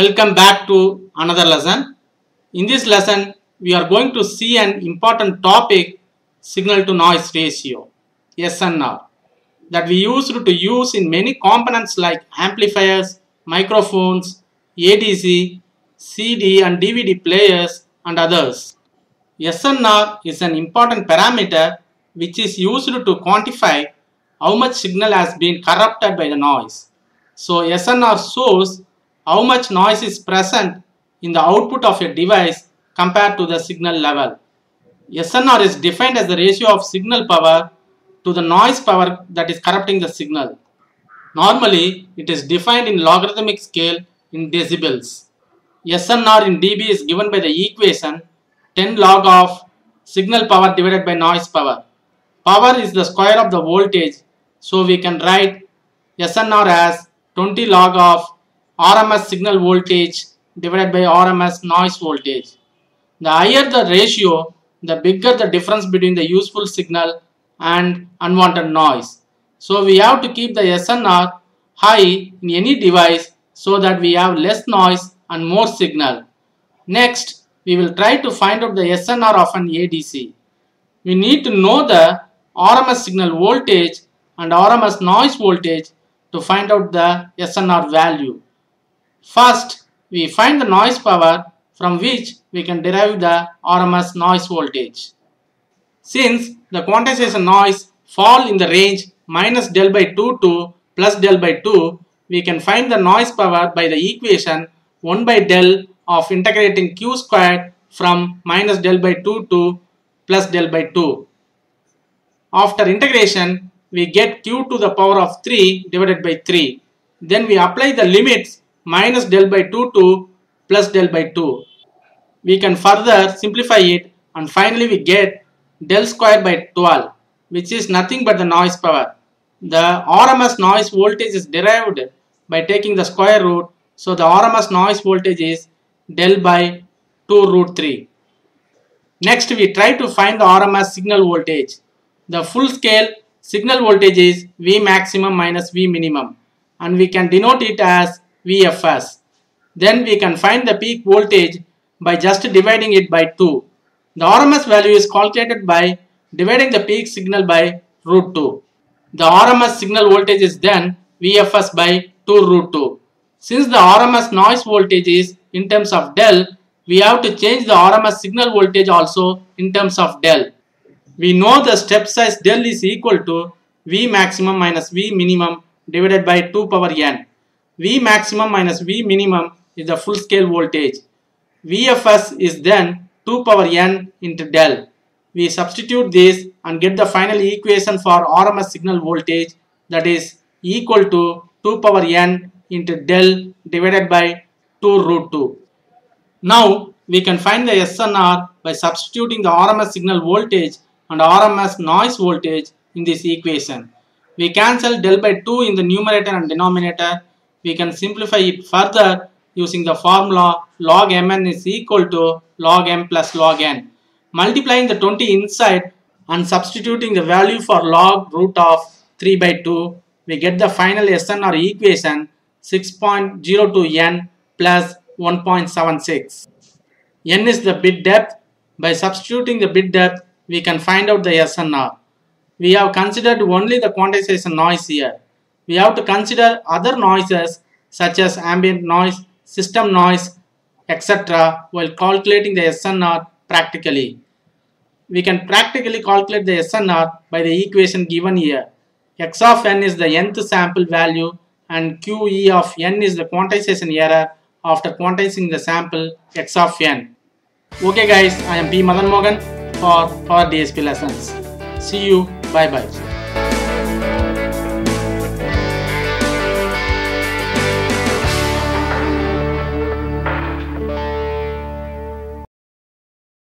Welcome back to another lesson. In this lesson, we are going to see an important topic signal to noise ratio SNR that we used to use in many components like amplifiers, microphones, ADC, CD and DVD players and others. SNR is an important parameter which is used to quantify how much signal has been corrupted by the noise. So SNR shows how much noise is present in the output of a device compared to the signal level. SNR is defined as the ratio of signal power to the noise power that is corrupting the signal. Normally, it is defined in logarithmic scale in decibels. SNR in dB is given by the equation 10 log of signal power divided by noise power. Power is the square of the voltage, so we can write SNR as 20 log of RMS signal voltage divided by RMS noise voltage. The higher the ratio, the bigger the difference between the useful signal and unwanted noise. So we have to keep the SNR high in any device so that we have less noise and more signal. Next, we will try to find out the SNR of an ADC. We need to know the RMS signal voltage and RMS noise voltage to find out the SNR value. First, we find the noise power from which we can derive the RMS noise voltage. Since the quantization noise fall in the range minus del by 2 to plus del by 2, we can find the noise power by the equation 1 by del of integrating q squared from minus del by 2 to plus del by 2. After integration, we get q to the power of 3 divided by 3. Then we apply the limits minus del by 2 to plus del by 2. We can further simplify it and finally we get del square by 12 which is nothing but the noise power. The RMS noise voltage is derived by taking the square root so the RMS noise voltage is del by 2 root 3. Next we try to find the RMS signal voltage. The full scale signal voltage is V maximum minus V minimum and we can denote it as VFS. Then we can find the peak voltage by just dividing it by 2. The RMS value is calculated by dividing the peak signal by root 2. The RMS signal voltage is then VFS by 2 root 2. Since the RMS noise voltage is in terms of del, we have to change the RMS signal voltage also in terms of del. We know the step size del is equal to V maximum minus V minimum divided by 2 power n. V maximum minus V minimum is the full scale voltage. VFS is then 2 power n into del. We substitute this and get the final equation for RMS signal voltage that is equal to 2 power n into del divided by 2 root 2. Now we can find the SNR by substituting the RMS signal voltage and RMS noise voltage in this equation. We cancel del by 2 in the numerator and denominator. We can simplify it further using the formula log mn is equal to log m plus log n. Multiplying the 20 inside and substituting the value for log root of 3 by 2, we get the final SNR equation 6.02 n plus 1.76. n is the bit depth. By substituting the bit depth, we can find out the SNR. We have considered only the quantization noise here. We have to consider other noises such as ambient noise, system noise, etc. while calculating the SNR practically. We can practically calculate the SNR by the equation given here. x of n is the nth sample value and QE of n is the quantization error after quantizing the sample x of n. Okay guys, I am P. Madhan Mohan for Power DSP lessons. See you. Bye bye.